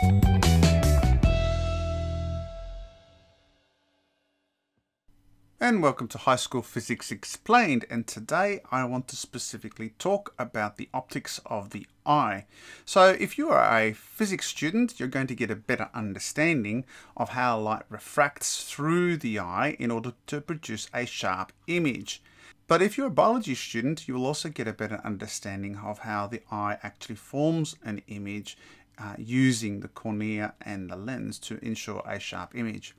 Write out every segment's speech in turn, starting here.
And welcome to High School Physics Explained and today I want to specifically talk about the optics of the eye. So if you are a physics student you're going to get a better understanding of how light refracts through the eye in order to produce a sharp image. But if you're a biology student you will also get a better understanding of how the eye actually forms an image uh, using the cornea and the lens to ensure a sharp image.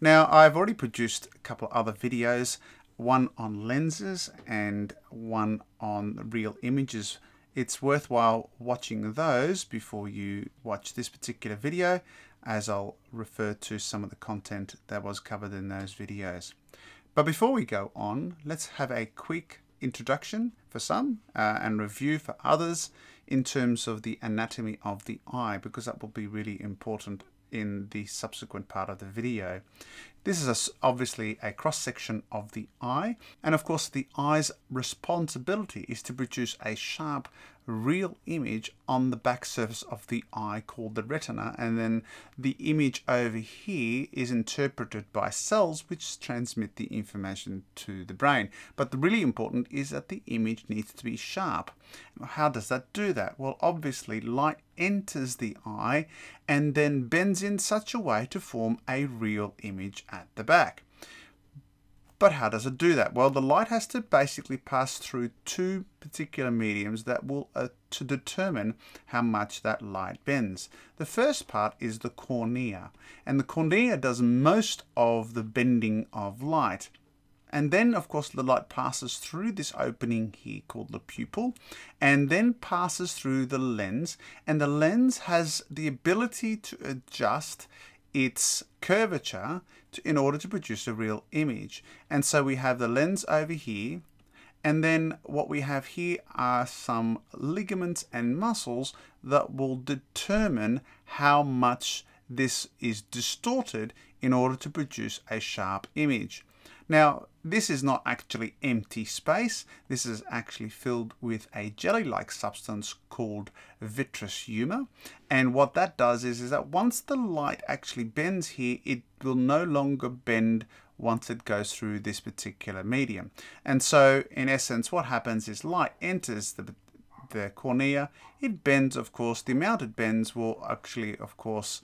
Now I've already produced a couple of other videos, one on lenses and one on real images. It's worthwhile watching those before you watch this particular video as I'll refer to some of the content that was covered in those videos. But before we go on, let's have a quick introduction for some uh, and review for others in terms of the anatomy of the eye because that will be really important in the subsequent part of the video. This is a, obviously a cross section of the eye and of course the eye's responsibility is to produce a sharp real image on the back surface of the eye called the retina and then the image over here is interpreted by cells which transmit the information to the brain. But the really important is that the image needs to be sharp. How does that do that? Well obviously light enters the eye and then bends in such a way to form a real image at the back but how does it do that? Well, the light has to basically pass through two particular mediums that will uh, to determine how much that light bends. The first part is the cornea, and the cornea does most of the bending of light. And then, of course, the light passes through this opening here called the pupil, and then passes through the lens. And the lens has the ability to adjust its curvature to, in order to produce a real image. And so we have the lens over here, and then what we have here are some ligaments and muscles that will determine how much this is distorted in order to produce a sharp image. Now, this is not actually empty space. This is actually filled with a jelly-like substance called vitreous humor. And what that does is, is that once the light actually bends here, it will no longer bend once it goes through this particular medium. And so, in essence, what happens is light enters the the cornea, it bends, of course. The amount it bends will actually, of course,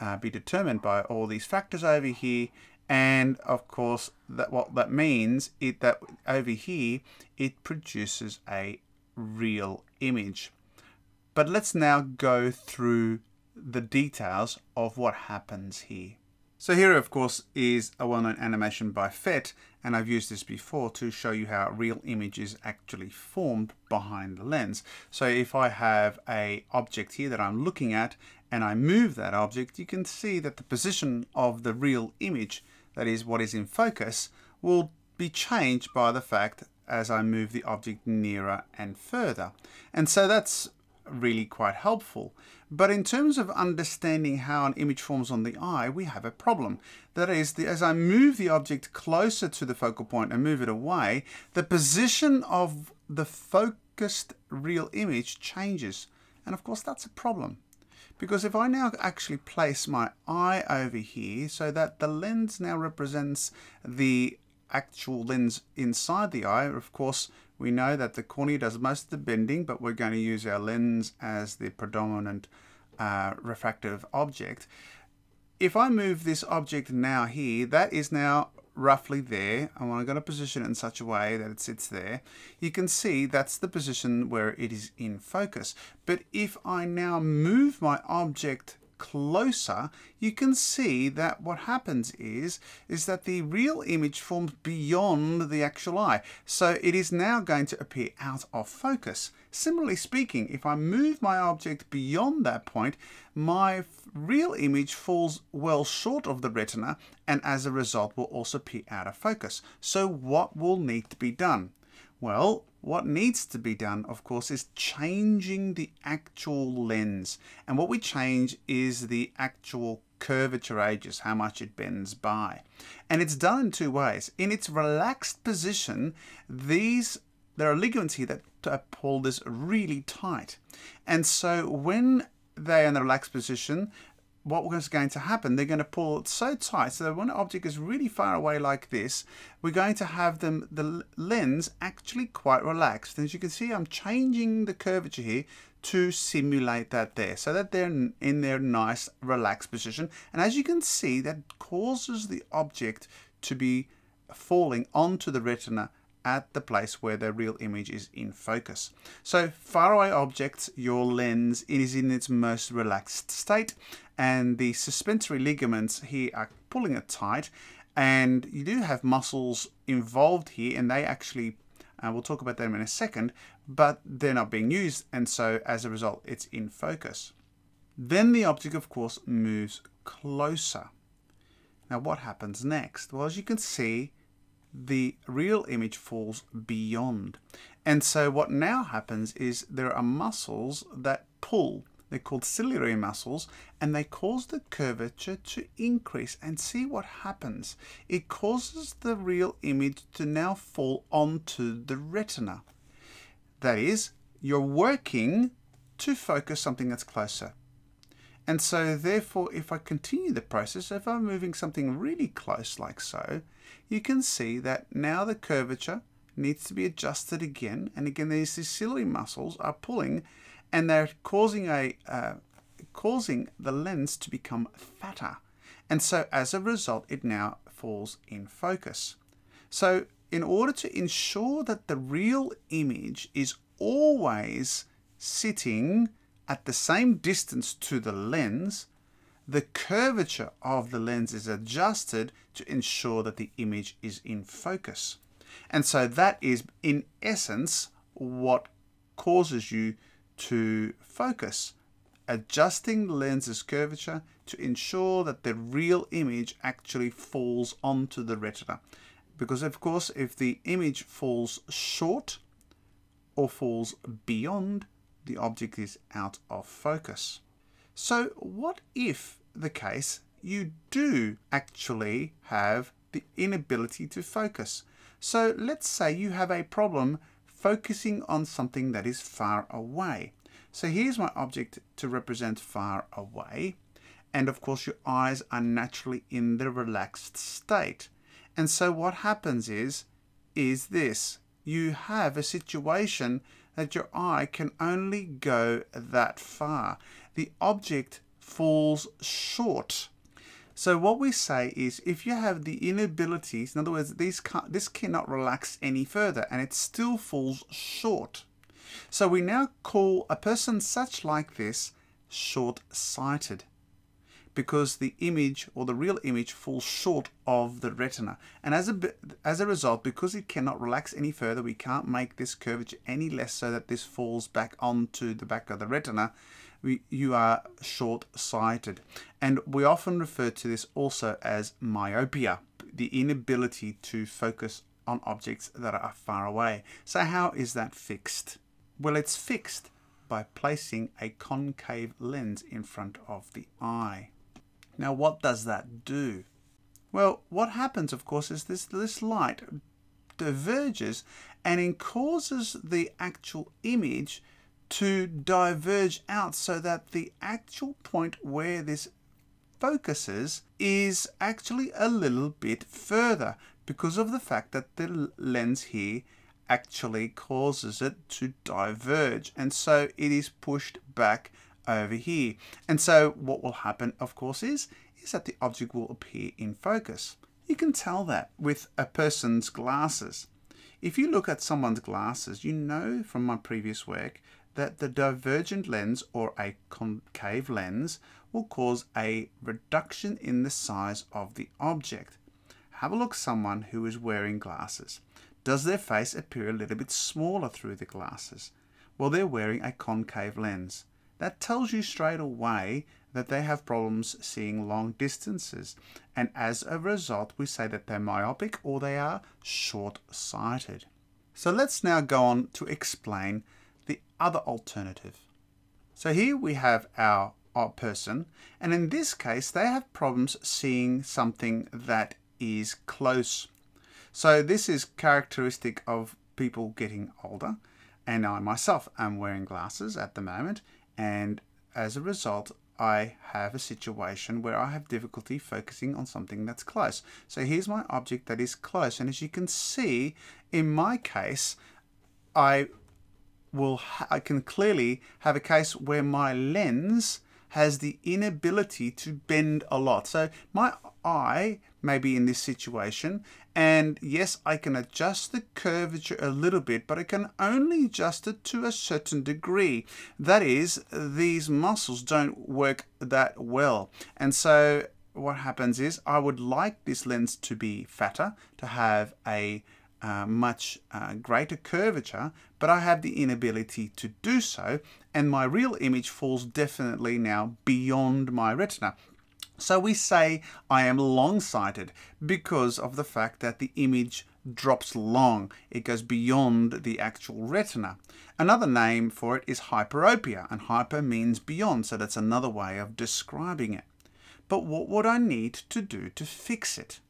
uh, be determined by all these factors over here and of course that what that means is that over here it produces a real image but let's now go through the details of what happens here so here of course is a well-known animation by PhET and I've used this before to show you how a real image is actually formed behind the lens. So if I have a object here that I'm looking at and I move that object, you can see that the position of the real image that is what is in focus, will be changed by the fact as I move the object nearer and further. And so that's really quite helpful. But in terms of understanding how an image forms on the eye, we have a problem. That is, the, as I move the object closer to the focal point and move it away, the position of the focused real image changes. And of course, that's a problem. Because if I now actually place my eye over here so that the lens now represents the actual lens inside the eye, of course, we know that the cornea does most of the bending, but we're going to use our lens as the predominant uh, refractive object. If I move this object now here, that is now roughly there, and I'm going to position it in such a way that it sits there, you can see that's the position where it is in focus. But if I now move my object closer, you can see that what happens is, is that the real image forms beyond the actual eye. So it is now going to appear out of focus. Similarly speaking, if I move my object beyond that point, my real image falls well short of the retina and as a result will also appear out of focus. So what will need to be done? Well, what needs to be done, of course, is changing the actual lens. And what we change is the actual curvature ages, how much it bends by. And it's done in two ways. In its relaxed position, these there are ligaments here that pull this really tight. And so when they're in the relaxed position, what was going to happen, they're going to pull so tight so when an object is really far away like this, we're going to have them the lens actually quite relaxed. And as you can see, I'm changing the curvature here to simulate that there so that they're in their nice relaxed position. And as you can see, that causes the object to be falling onto the retina at the place where the real image is in focus. So faraway objects, your lens is in its most relaxed state and the suspensory ligaments here are pulling it tight and you do have muscles involved here and they actually uh, we'll talk about them in a second but they're not being used and so as a result it's in focus. Then the object of course moves closer. Now what happens next? Well as you can see the real image falls beyond and so what now happens is there are muscles that pull they're called ciliary muscles and they cause the curvature to increase and see what happens. It causes the real image to now fall onto the retina. That is, you're working to focus something that's closer. And so therefore, if I continue the process, if I'm moving something really close like so, you can see that now the curvature needs to be adjusted again. And again, these ciliary muscles are pulling and they're causing a uh, causing the lens to become fatter. And so as a result, it now falls in focus. So in order to ensure that the real image is always sitting at the same distance to the lens, the curvature of the lens is adjusted to ensure that the image is in focus. And so that is in essence what causes you to focus, adjusting the lens's curvature to ensure that the real image actually falls onto the retina. Because of course, if the image falls short or falls beyond, the object is out of focus. So what if the case you do actually have the inability to focus? So let's say you have a problem focusing on something that is far away. So here's my object to represent far away. And of course your eyes are naturally in the relaxed state. And so what happens is, is this. You have a situation that your eye can only go that far. The object falls short so what we say is if you have the inabilities, in other words, these this cannot relax any further and it still falls short. So we now call a person such like this short-sighted because the image or the real image falls short of the retina. And as a, as a result, because it cannot relax any further, we can't make this curvature any less so that this falls back onto the back of the retina we, you are short-sighted. And we often refer to this also as myopia, the inability to focus on objects that are far away. So how is that fixed? Well, it's fixed by placing a concave lens in front of the eye. Now, what does that do? Well, what happens, of course, is this, this light diverges and it causes the actual image to diverge out so that the actual point where this focuses is actually a little bit further because of the fact that the lens here actually causes it to diverge. And so it is pushed back over here. And so what will happen of course is is that the object will appear in focus. You can tell that with a person's glasses. If you look at someone's glasses you know from my previous work that the divergent lens or a concave lens will cause a reduction in the size of the object. Have a look someone who is wearing glasses. Does their face appear a little bit smaller through the glasses? Well, they're wearing a concave lens. That tells you straight away that they have problems seeing long distances. And as a result, we say that they're myopic or they are short-sighted. So let's now go on to explain the other alternative. So here we have our, person, and in this case, they have problems seeing something that is close. So this is characteristic of people getting older, and I myself am wearing glasses at the moment, and as a result, I have a situation where I have difficulty focusing on something that's close. So here's my object that is close. And as you can see, in my case, I will I can clearly have a case where my lens has the inability to bend a lot. So my eye may be in this situation and yes I can adjust the curvature a little bit but I can only adjust it to a certain degree. That is these muscles don't work that well and so what happens is I would like this lens to be fatter to have a uh, much uh, greater curvature, but I have the inability to do so, and my real image falls definitely now beyond my retina. So we say I am long-sighted because of the fact that the image drops long. It goes beyond the actual retina. Another name for it is hyperopia, and hyper means beyond, so that's another way of describing it. But what would I need to do to fix it?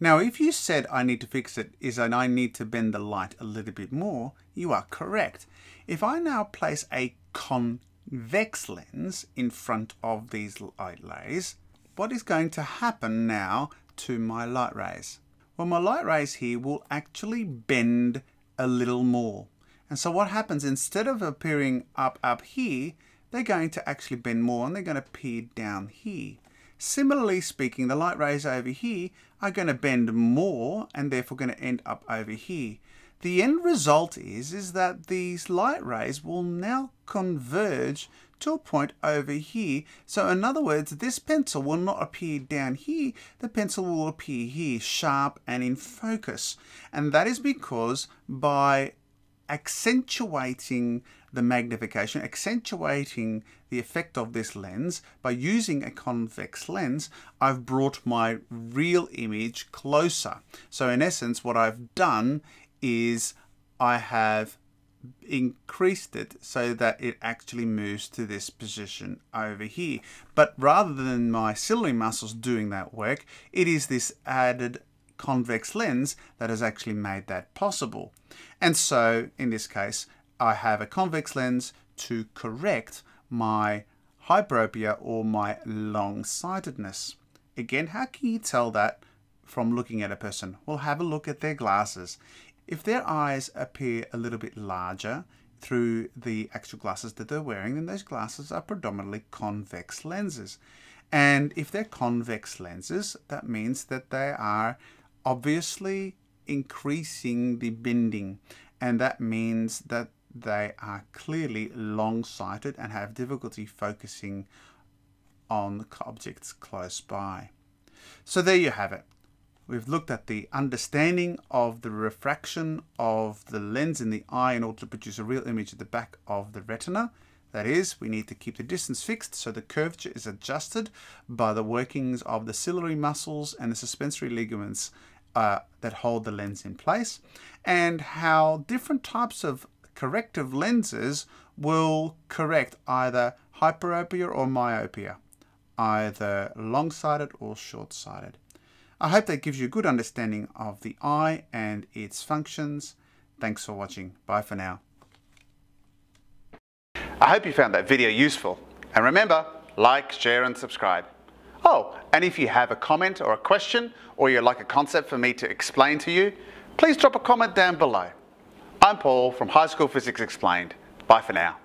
Now, if you said I need to fix it is that I need to bend the light a little bit more, you are correct. If I now place a convex lens in front of these light rays, what is going to happen now to my light rays? Well, my light rays here will actually bend a little more. And so what happens, instead of appearing up up here, they're going to actually bend more and they're going to appear down here. Similarly speaking, the light rays over here are going to bend more and therefore going to end up over here. The end result is, is that these light rays will now converge to a point over here. So in other words, this pencil will not appear down here, the pencil will appear here, sharp and in focus. And that is because by accentuating the magnification, accentuating the effect of this lens by using a convex lens, I've brought my real image closer. So in essence, what I've done is I have increased it so that it actually moves to this position over here. But rather than my ciliary muscles doing that work, it is this added convex lens that has actually made that possible. And so in this case, I have a convex lens to correct my hyperopia or my long-sightedness. Again, how can you tell that from looking at a person? Well, have a look at their glasses. If their eyes appear a little bit larger through the actual glasses that they're wearing, then those glasses are predominantly convex lenses. And if they're convex lenses, that means that they are obviously increasing the bending. And that means that they are clearly long-sighted and have difficulty focusing on objects close by. So there you have it. We've looked at the understanding of the refraction of the lens in the eye in order to produce a real image at the back of the retina. That is, we need to keep the distance fixed so the curvature is adjusted by the workings of the ciliary muscles and the suspensory ligaments uh, that hold the lens in place, and how different types of corrective lenses will correct either hyperopia or myopia, either long-sighted or short-sighted. I hope that gives you a good understanding of the eye and its functions. Thanks for watching. Bye for now. I hope you found that video useful. And remember, like, share and subscribe. Oh, and if you have a comment or a question, or you'd like a concept for me to explain to you, please drop a comment down below. I'm Paul from High School Physics Explained. Bye for now.